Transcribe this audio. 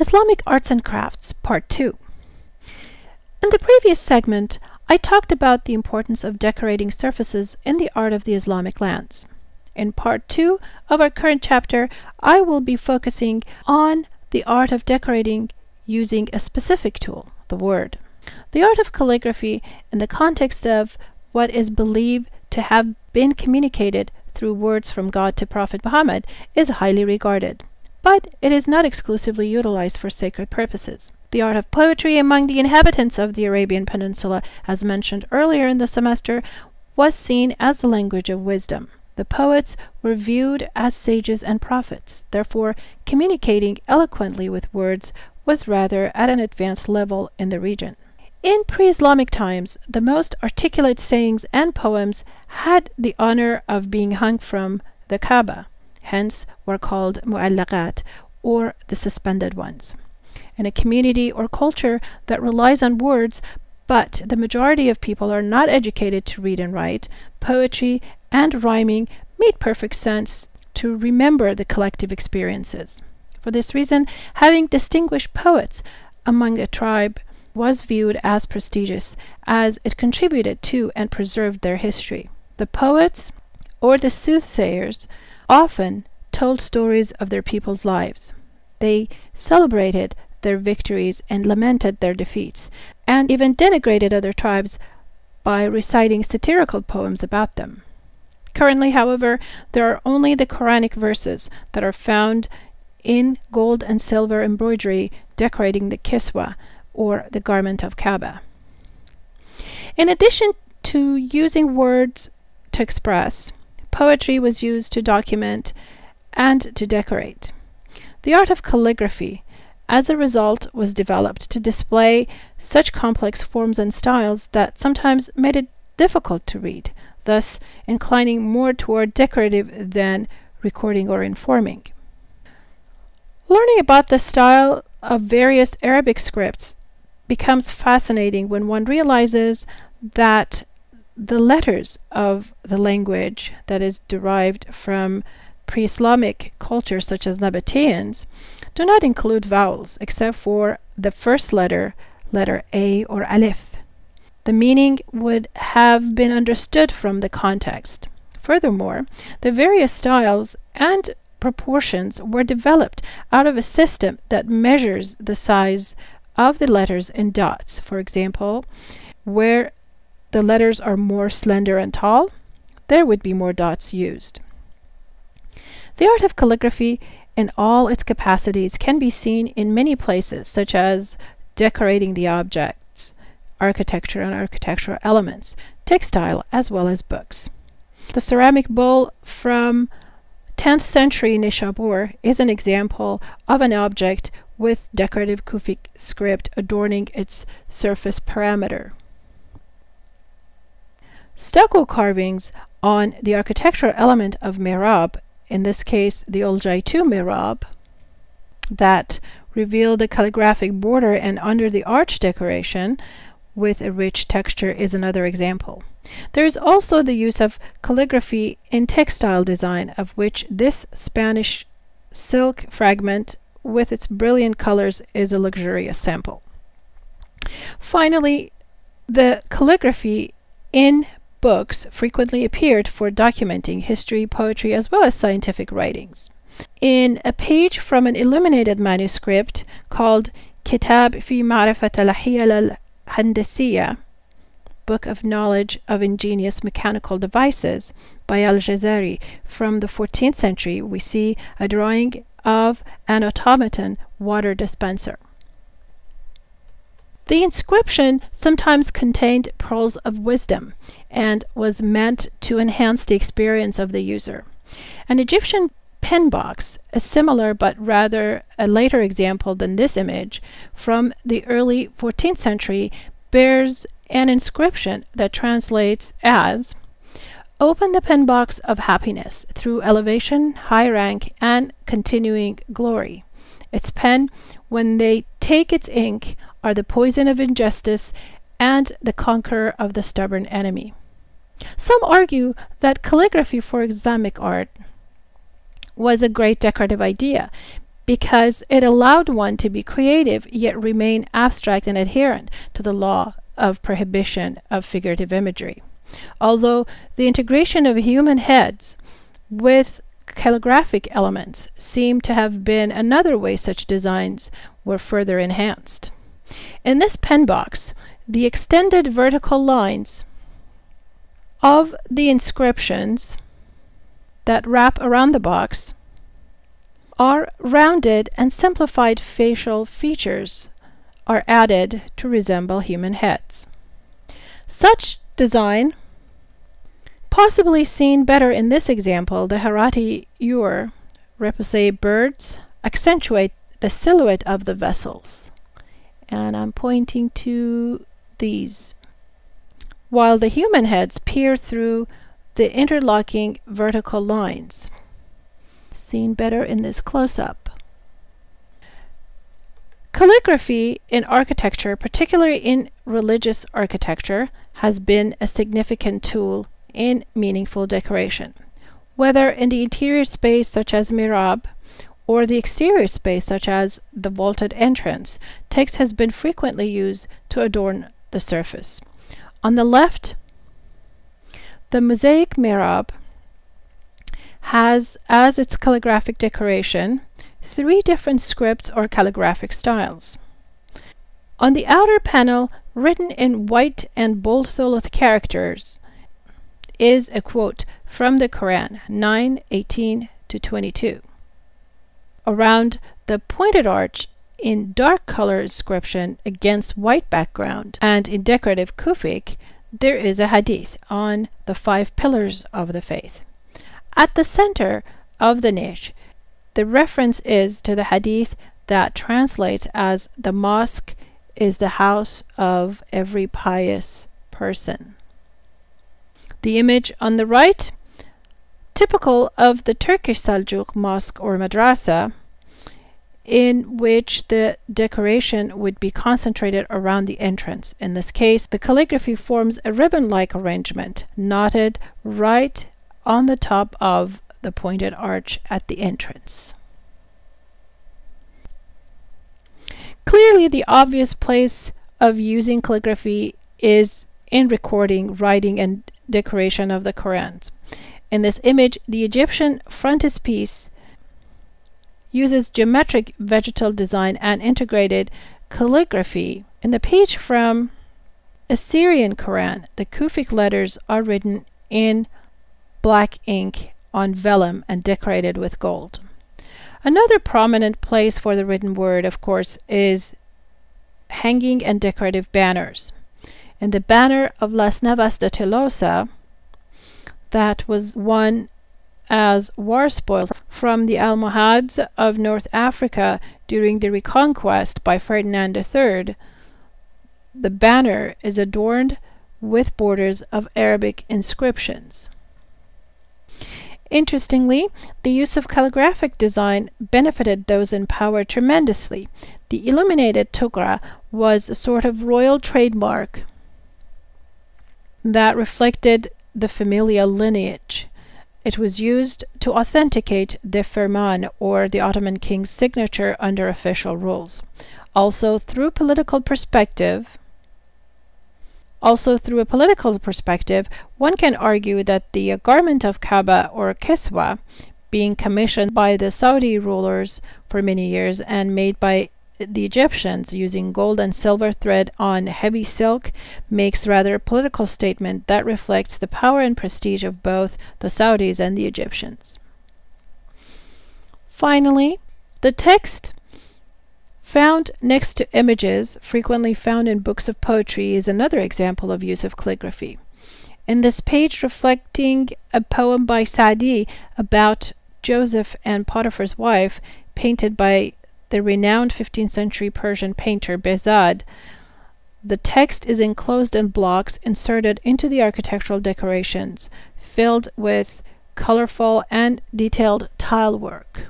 Islamic Arts and Crafts, Part 2. In the previous segment, I talked about the importance of decorating surfaces in the art of the Islamic lands. In Part 2 of our current chapter, I will be focusing on the art of decorating using a specific tool, the word. The art of calligraphy, in the context of what is believed to have been communicated through words from God to Prophet Muhammad, is highly regarded but it is not exclusively utilized for sacred purposes. The art of poetry among the inhabitants of the Arabian Peninsula, as mentioned earlier in the semester, was seen as the language of wisdom. The poets were viewed as sages and prophets, therefore, communicating eloquently with words was rather at an advanced level in the region. In pre Islamic times, the most articulate sayings and poems had the honor of being hung from the Kaaba hence were called mu'allaqat or the suspended ones. In a community or culture that relies on words, but the majority of people are not educated to read and write, poetry and rhyming made perfect sense to remember the collective experiences. For this reason, having distinguished poets among a tribe was viewed as prestigious, as it contributed to and preserved their history. The poets, or the soothsayers, often told stories of their people's lives. They celebrated their victories and lamented their defeats, and even denigrated other tribes by reciting satirical poems about them. Currently, however, there are only the Quranic verses that are found in gold and silver embroidery decorating the kiswa, or the garment of Kaaba. In addition to using words to express, Poetry was used to document and to decorate. The art of calligraphy, as a result, was developed to display such complex forms and styles that sometimes made it difficult to read, thus inclining more toward decorative than recording or informing. Learning about the style of various Arabic scripts becomes fascinating when one realizes that the letters of the language that is derived from pre-Islamic cultures such as Nabateans do not include vowels except for the first letter, letter A or Aleph. The meaning would have been understood from the context. Furthermore, the various styles and proportions were developed out of a system that measures the size of the letters in dots. For example, where the letters are more slender and tall, there would be more dots used. The art of calligraphy in all its capacities can be seen in many places, such as decorating the objects, architecture and architectural elements, textile, as well as books. The ceramic bowl from 10th century Nishabur is an example of an object with decorative Kufic script adorning its surface parameter. Stucco carvings on the architectural element of mihrab, in this case the Oljeitu mihrab, that reveal the calligraphic border and under the arch decoration with a rich texture is another example. There is also the use of calligraphy in textile design, of which this Spanish silk fragment with its brilliant colors is a luxurious sample. Finally, the calligraphy in books frequently appeared for documenting history, poetry, as well as scientific writings. In a page from an illuminated manuscript called Kitab fi Ma'rifat al-Hiyal al-Handasiyya, Book of Knowledge of Ingenious Mechanical Devices by Al-Jazari from the 14th century, we see a drawing of an automaton water dispenser. The inscription sometimes contained pearls of wisdom and was meant to enhance the experience of the user. An Egyptian pen box, a similar but rather a later example than this image, from the early 14th century, bears an inscription that translates as Open the pen box of happiness through elevation, high rank, and continuing glory. Its pen, when they take its ink, are the poison of injustice and the conqueror of the stubborn enemy. Some argue that calligraphy for Islamic art was a great decorative idea because it allowed one to be creative yet remain abstract and adherent to the law of prohibition of figurative imagery. Although the integration of human heads with calligraphic elements seem to have been another way such designs were further enhanced. In this pen box, the extended vertical lines of the inscriptions that wrap around the box are rounded and simplified facial features are added to resemble human heads. Such design, possibly seen better in this example, the Herati ewer repoussé birds accentuate the silhouette of the vessels. And I'm pointing to these. While the human heads peer through the interlocking vertical lines. Seen better in this close-up. Calligraphy in architecture, particularly in religious architecture, has been a significant tool in meaningful decoration. Whether in the interior space such as mihrab or the exterior space such as the vaulted entrance, text has been frequently used to adorn the surface. On the left, the mosaic mihrab has as its calligraphic decoration three different scripts or calligraphic styles. On the outer panel, written in white and bold Thuluth characters, is a quote from the Quran 9:18 to 22. Around the pointed arch in dark color inscription against white background and in decorative kufic, there is a hadith on the five pillars of the faith. At the center of the niche the reference is to the hadith that translates as the mosque is the house of every pious person. The image on the right, typical of the Turkish Seljuk mosque or madrasa, in which the decoration would be concentrated around the entrance. In this case, the calligraphy forms a ribbon-like arrangement, knotted right on the top of the pointed arch at the entrance. Clearly, the obvious place of using calligraphy is in recording, writing, and decoration of the Qurans. In this image, the Egyptian frontispiece uses geometric vegetal design and integrated calligraphy. In the page from a Syrian Quran, the Kufic letters are written in black ink on vellum and decorated with gold. Another prominent place for the written word, of course, is hanging and decorative banners. In the banner of Las Navas de Tolosa, that was won as war spoils from the Almohads of North Africa during the reconquest by Ferdinand III, the banner is adorned with borders of Arabic inscriptions. Interestingly, the use of calligraphic design benefited those in power tremendously. The illuminated tugra was a sort of royal trademark that reflected the familial lineage. It was used to authenticate the firman or the Ottoman king's signature under official rules. Also, through political perspective, also, through a political perspective, one can argue that the garment of Kaaba or Kiswa, being commissioned by the Saudi rulers for many years and made by the Egyptians using gold and silver thread on heavy silk makes rather a political statement that reflects the power and prestige of both the Saudis and the Egyptians. Finally, the text Found next to images, frequently found in books of poetry, is another example of use of calligraphy. In this page reflecting a poem by Sa'di about Joseph and Potiphar's wife, painted by the renowned 15th century Persian painter Behzad, the text is enclosed in blocks inserted into the architectural decorations, filled with colorful and detailed tile work.